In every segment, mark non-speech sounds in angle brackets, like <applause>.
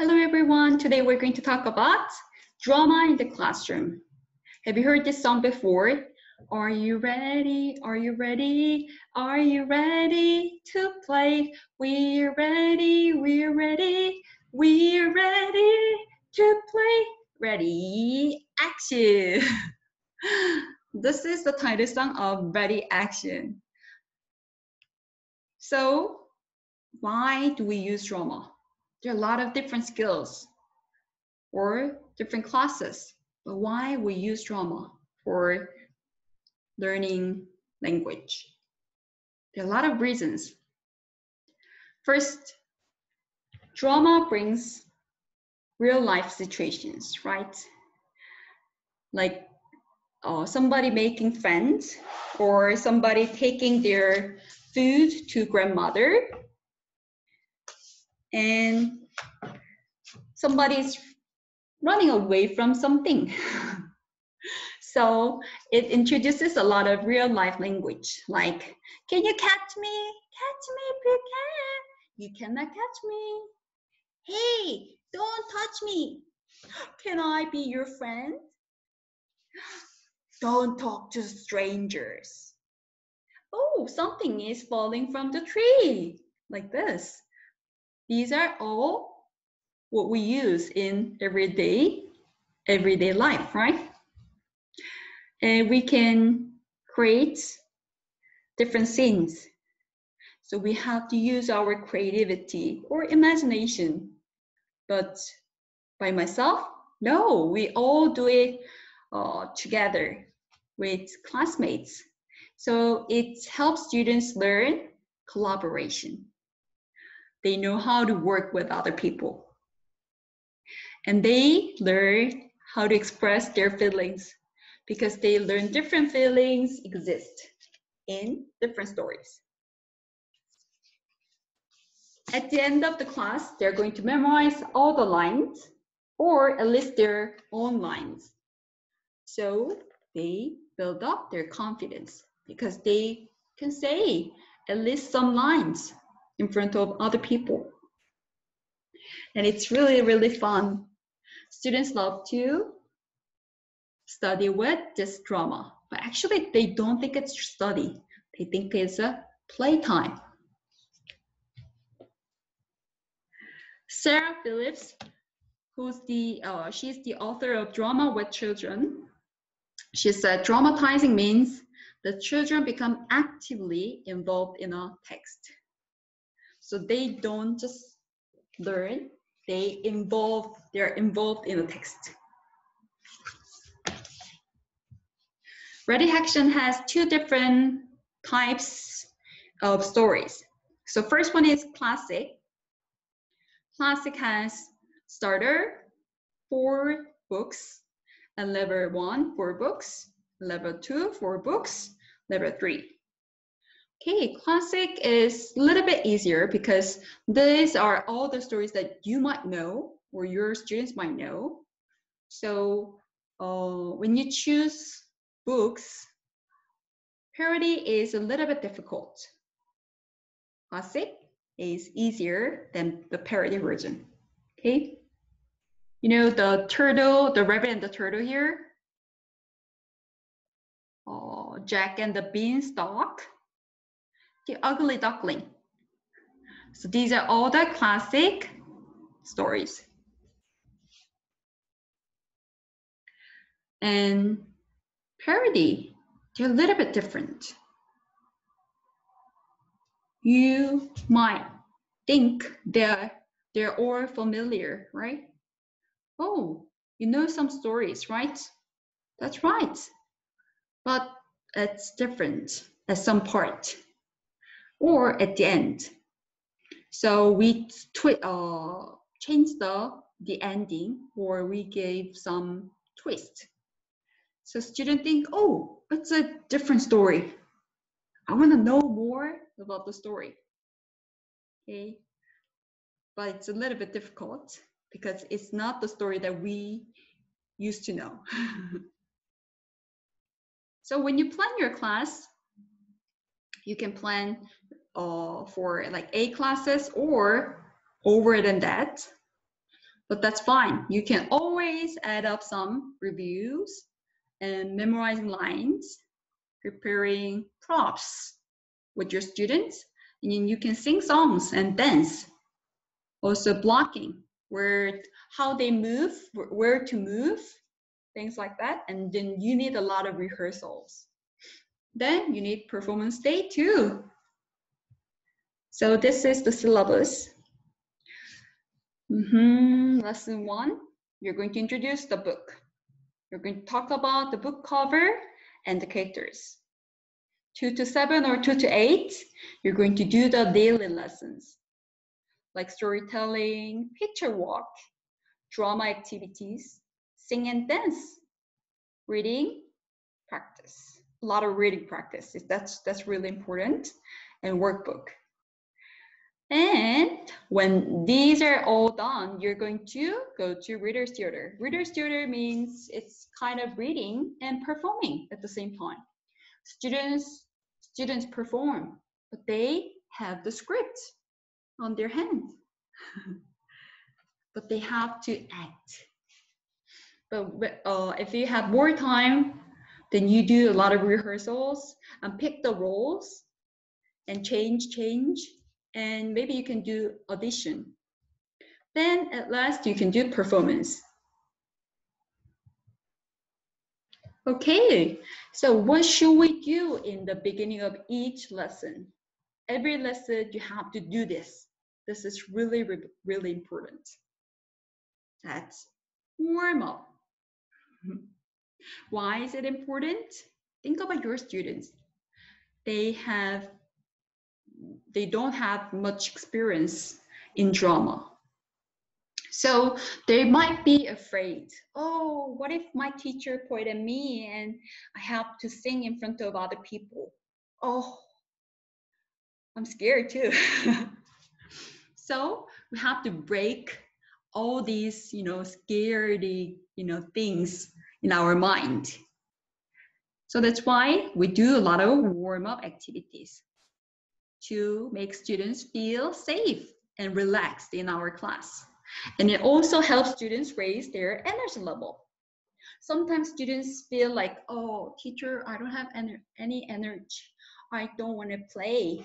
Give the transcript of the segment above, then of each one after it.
Hello everyone, today we're going to talk about drama in the classroom. Have you heard this song before? Are you ready? Are you ready? Are you ready to play? We're ready, we're ready, we're ready to play. Ready, action. <laughs> this is the title song of Ready Action. So, why do we use drama? There are a lot of different skills or different classes, but why we use drama for learning language? There are a lot of reasons. First, drama brings real life situations, right? Like uh, somebody making friends or somebody taking their food to grandmother and somebody's running away from something. <laughs> so it introduces a lot of real life language like, can you catch me? Catch me if you can. You cannot catch me. Hey, don't touch me. <gasps> Can I be your friend? <gasps> Don't talk to strangers. Oh, something is falling from the tree, like this. These are all what we use in everyday, everyday life, right? And we can create different scenes. So we have to use our creativity or imagination. But by myself, no, we all do it uh, together with classmates. So it helps students learn collaboration. They know how to work with other people. And they learn how to express their feelings because they learn different feelings exist in different stories. At the end of the class, they're going to memorize all the lines or at least their own lines. So they build up their confidence because they can say at least some lines in front of other people. And it's really, really fun. Students love to study with this drama, but actually they don't think it's study. They think it's a playtime. Sarah Phillips, who's the, uh, she's the author of Drama with Children. She said dramatizing means the children become actively involved in a text. So they don't just learn, they involve, they're involved in the text. Ready Action has two different types of stories. So first one is classic. Classic has starter, four books, and level one, four books, level two, four books, level three, Okay, classic is a little bit easier because these are all the stories that you might know or your students might know. So uh, when you choose books, parody is a little bit difficult. Classic is easier than the parody version. Okay, you know the turtle, the rabbit and the turtle here. Oh, Jack and the beanstalk the ugly duckling. So these are all the classic stories. And parody, they're a little bit different. You might think they're, they're all familiar, right? Oh, you know some stories, right? That's right. But it's different at some part or at the end. So we uh, changed the, the ending or we gave some twist. So students think, oh, it's a different story. I want to know more about the story. Okay, but it's a little bit difficult because it's not the story that we used to know. <laughs> so when you plan your class, you can plan uh, for like A classes or over than that. but that's fine. You can always add up some reviews and memorizing lines, preparing props with your students, and then you can sing songs and dance. Also blocking, where how they move, where to move, things like that. And then you need a lot of rehearsals. Then you need performance day too. So this is the syllabus. Mm -hmm. Lesson one, you're going to introduce the book. You're going to talk about the book cover and the characters. Two to seven or two to eight, you're going to do the daily lessons like storytelling, picture walk, drama activities, sing and dance, reading, practice. A lot of reading practice. That's, that's really important. And workbook. And when these are all done, you're going to go to Reader's Theater. Reader's Theater means it's kind of reading and performing at the same time. Students, students perform, but they have the script on their hand. <laughs> but they have to act. But uh, if you have more time, then you do a lot of rehearsals and pick the roles and change, change, and maybe you can do audition. Then at last you can do performance. Okay, so what should we do in the beginning of each lesson? Every lesson you have to do this. This is really, really important. That's warm up. <laughs> Why is it important? Think about your students. They have they don't have much experience in drama. So they might be afraid. Oh, what if my teacher pointed at me and I have to sing in front of other people? Oh, I'm scared too. <laughs> so we have to break all these, you know, scary, you know, things in our mind. So that's why we do a lot of warm-up activities to make students feel safe and relaxed in our class. And it also helps students raise their energy level. Sometimes students feel like, oh, teacher, I don't have any energy. I don't want to play.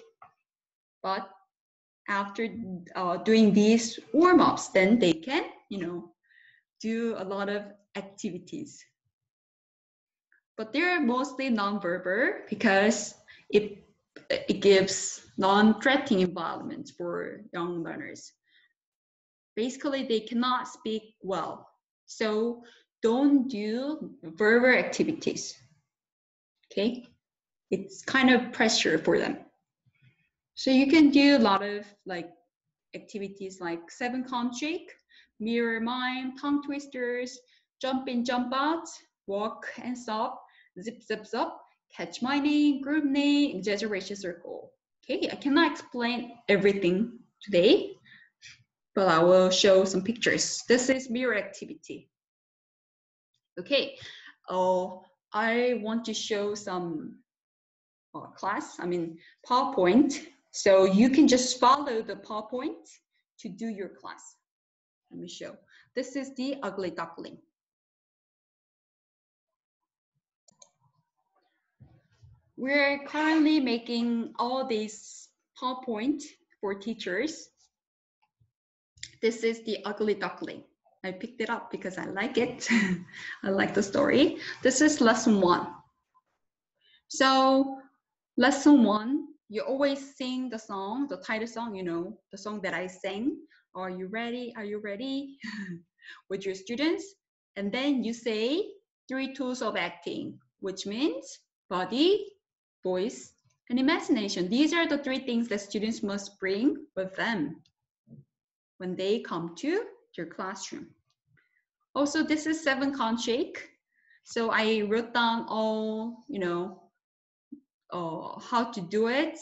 But after uh, doing these warm-ups, then they can, you know, do a lot of activities. But they're mostly non-verbal because it it gives non-threatening environment for young learners. Basically, they cannot speak well. So don't do verbal activities. Okay? It's kind of pressure for them. So you can do a lot of like activities like seven count shake, mirror mime, tongue twisters, jump in, jump out, walk and stop, zip, zip, zip, catch my name, group name, exaggeration circle. Okay, I cannot explain everything today, but I will show some pictures. This is mirror activity. Okay, uh, I want to show some uh, class, I mean PowerPoint. So you can just follow the PowerPoint to do your class. Let me show. This is the ugly duckling. We're currently making all these PowerPoint for teachers. This is the ugly duckling. I picked it up because I like it. <laughs> I like the story. This is lesson one. So lesson one, you always sing the song, the title song, you know, the song that I sang. Are you ready? Are you ready? <laughs> With your students. And then you say three tools of acting, which means body, voice, and imagination. These are the three things that students must bring with them when they come to your classroom. Also, this is seven count shake. So I wrote down all, you know, uh, how to do it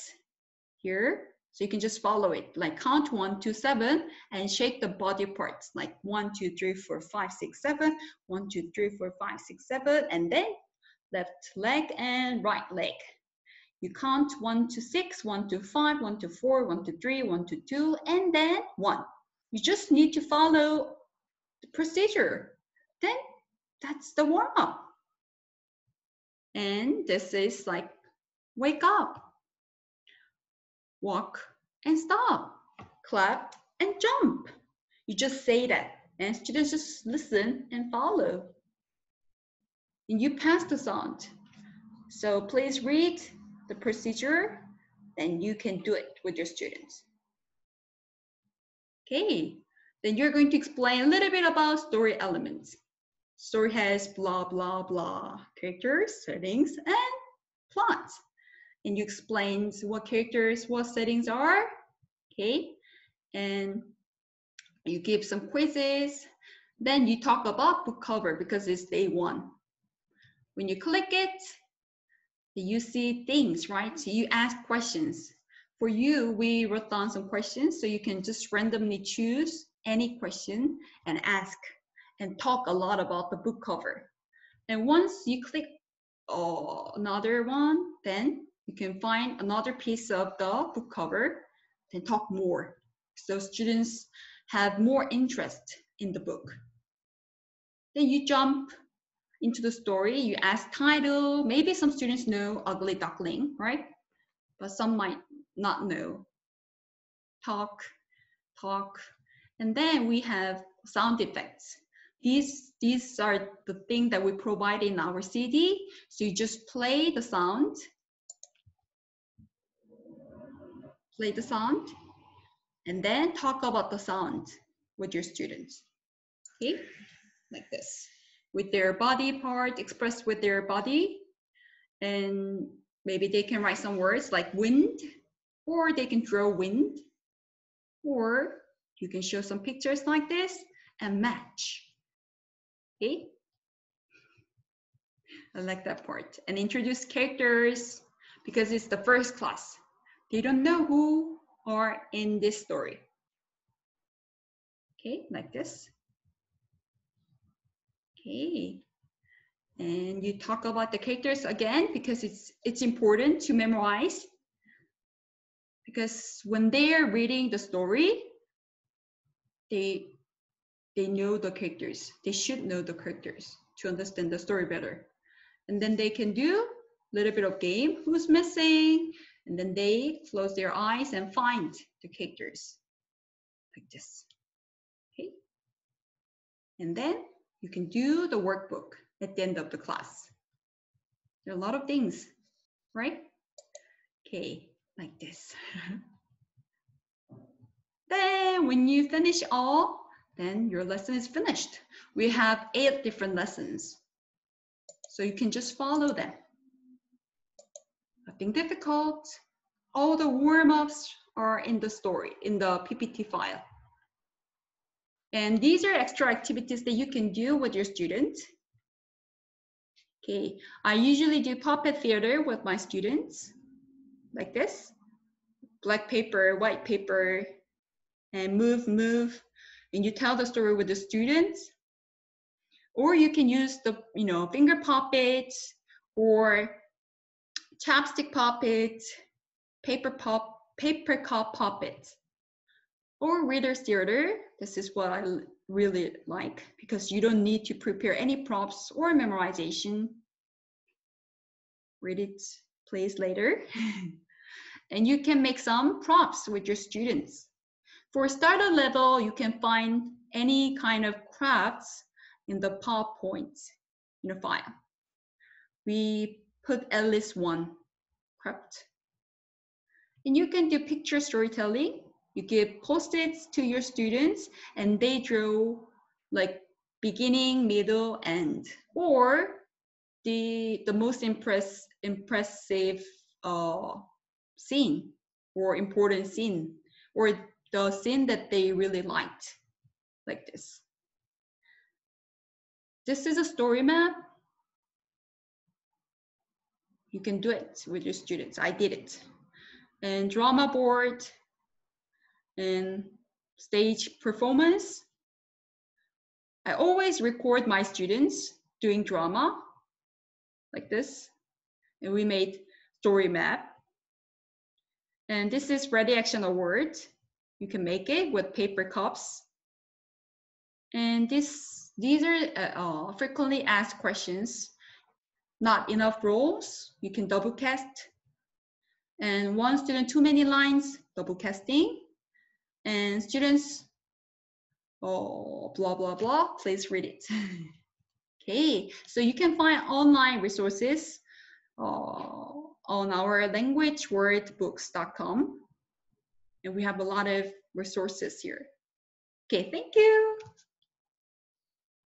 here. So you can just follow it, like count one, two, seven, and shake the body parts, like one, two, three, four, five, six, seven, one, two, three, four, five, six, seven, and then left leg and right leg. You count one to six, one to five, one to four, one to three, one to two, and then one. You just need to follow the procedure. Then that's the warm up. And this is like wake up, walk and stop, clap and jump. You just say that and students just listen and follow. And you pass the sound. So please read the procedure, then you can do it with your students. Okay, then you're going to explain a little bit about story elements. Story has blah, blah, blah, characters, settings, and plots. And you explain what characters, what settings are, okay? And you give some quizzes. Then you talk about book cover because it's day one. When you click it, you see things, right? So you ask questions. For you, we wrote down some questions so you can just randomly choose any question and ask and talk a lot about the book cover. And once you click oh, another one, then you can find another piece of the book cover, then talk more. So students have more interest in the book. Then you jump into the story, you ask title. Maybe some students know Ugly Duckling, right? But some might not know. Talk, talk. And then we have sound effects. These, these are the thing that we provide in our CD. So you just play the sound. Play the sound. And then talk about the sound with your students. Okay, like this with their body part expressed with their body. And maybe they can write some words like wind or they can draw wind or you can show some pictures like this and match. Okay? I like that part. And introduce characters because it's the first class. They don't know who are in this story. Okay like this Okay. And you talk about the characters again because it's it's important to memorize. Because when they're reading the story, they they know the characters. They should know the characters to understand the story better. And then they can do a little bit of game, who's missing, and then they close their eyes and find the characters like this. Okay. And then you can do the workbook at the end of the class. There are a lot of things, right? Okay, like this. <laughs> then when you finish all, then your lesson is finished. We have eight different lessons. So you can just follow them. Nothing difficult. All the warm-ups are in the story, in the PPT file. And these are extra activities that you can do with your students. Okay, I usually do puppet theater with my students, like this. Black paper, white paper, and move, move. And you tell the story with the students. Or you can use the, you know, finger puppets or chapstick puppets, paper pop, paper cup puppets. Or reader's theater, this is what I really like because you don't need to prepare any props or memorization. Read it please later. <laughs> and you can make some props with your students. For starter level, you can find any kind of crafts in the PowerPoint in a file. We put at least one craft. And you can do picture storytelling you give post-its to your students and they draw like beginning, middle, end, or the the most impress impressive uh, scene or important scene or the scene that they really liked, like this. This is a story map. You can do it with your students. I did it. And drama board, in stage performance. I always record my students doing drama like this. And we made story map. And this is Ready Action Award. You can make it with paper cups. And this, these are uh, uh, frequently asked questions. Not enough roles, you can double cast. And one student, too many lines, double casting. And students, oh, blah, blah, blah, please read it. <laughs> okay, so you can find online resources uh, on our languageworldbooks.com. And we have a lot of resources here. Okay, thank you.